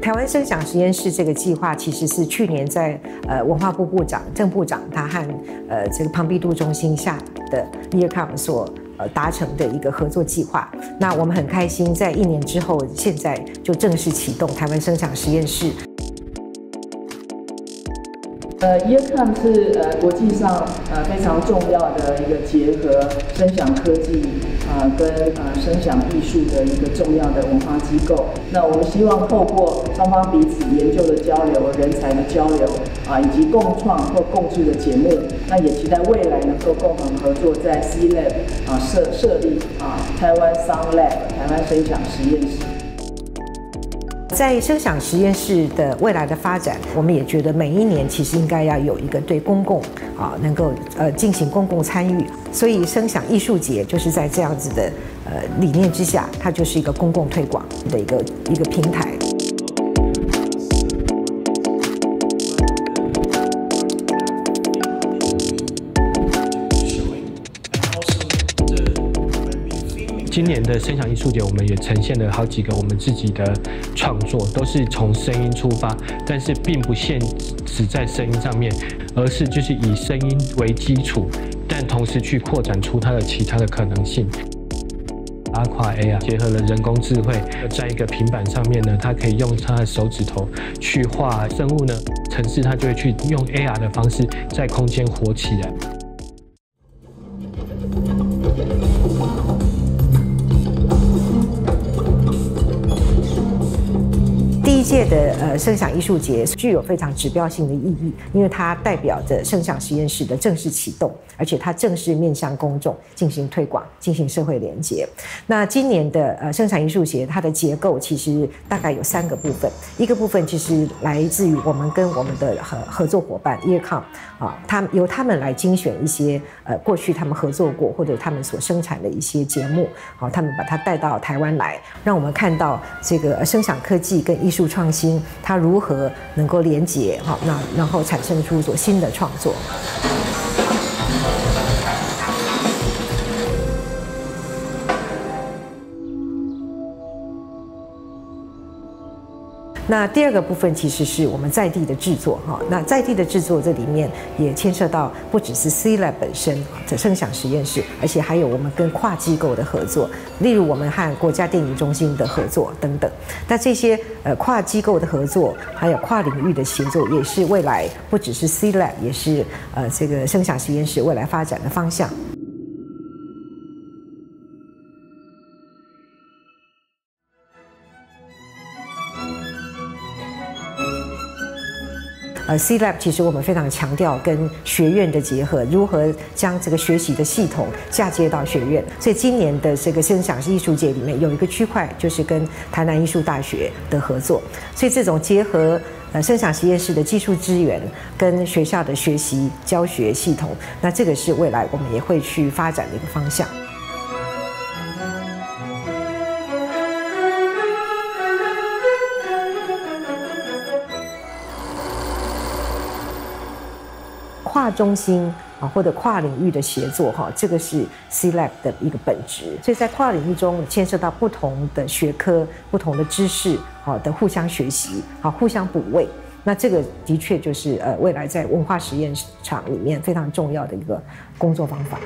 台湾声响实验室这个计划其实是去年在呃文化部部长郑部长他和呃这个庞毕度中心下的 Nearcom 所呃达成的一个合作计划。那我们很开心，在一年之后，现在就正式启动台湾声响实验室。呃，Earcom 是呃国际上呃非常重要的一个结合声响科技啊跟呃声响艺术的一个重要的文化机构。那我们希望透过双方彼此研究的交流、人才的交流啊，以及共创或共制的节目，那也期待未来能够共同合作，在 C Lab 啊设设立啊台湾 Sound Lab 台湾声响实验室。在声响实验室的未来的发展，我们也觉得每一年其实应该要有一个对公共啊能够呃进行公共参与，所以声响艺术节就是在这样子的呃理念之下，它就是一个公共推广的一个一个平台。今年的声响艺术节，我们也呈现了好几个我们自己的创作，都是从声音出发，但是并不限只在声音上面，而是就是以声音为基础，但同时去扩展出它的其他的可能性。阿夸 A 啊，结合了人工智慧，在一个平板上面呢，它可以用它的手指头去画生物呢，城市它就会去用 AR 的方式在空间活起来。的呃声响艺术节具有非常指标性的意义，因为它代表着声响实验室的正式启动，而且它正式面向公众进行推广、进行社会连接。那今年的呃声响艺术节，它的结构其实大概有三个部分，一个部分其实来自于我们跟我们的合合作伙伴 Earcom 啊，他由他们来精选一些呃过去他们合作过或者他们所生产的一些节目，好，他们把它带到台湾来，让我们看到这个声响科技跟艺术创。新它如何能够连接？哈，那然后产生出一种新的创作。那第二个部分其实是我们在地的制作哈，那在地的制作这里面也牵涉到不只是 C Lab 本身的声响实验室，而且还有我们跟跨机构的合作，例如我们和国家电影中心的合作等等。那这些呃跨机构的合作，还有跨领域的协作，也是未来不只是 C Lab，也是呃这个声响实验室未来发展的方向。呃，C Lab 其实我们非常强调跟学院的结合，如何将这个学习的系统嫁接到学院。所以今年的这个声响艺术节里面有一个区块，就是跟台南艺术大学的合作。所以这种结合呃声响实验室的技术资源跟学校的学习教学系统，那这个是未来我们也会去发展的一个方向。跨中心啊，或者跨领域的协作哈，这个是 C Lab 的一个本质。所以在跨领域中牵涉到不同的学科、不同的知识，好的互相学习，好互相补位。那这个的确就是呃，未来在文化实验场里面非常重要的一个工作方法。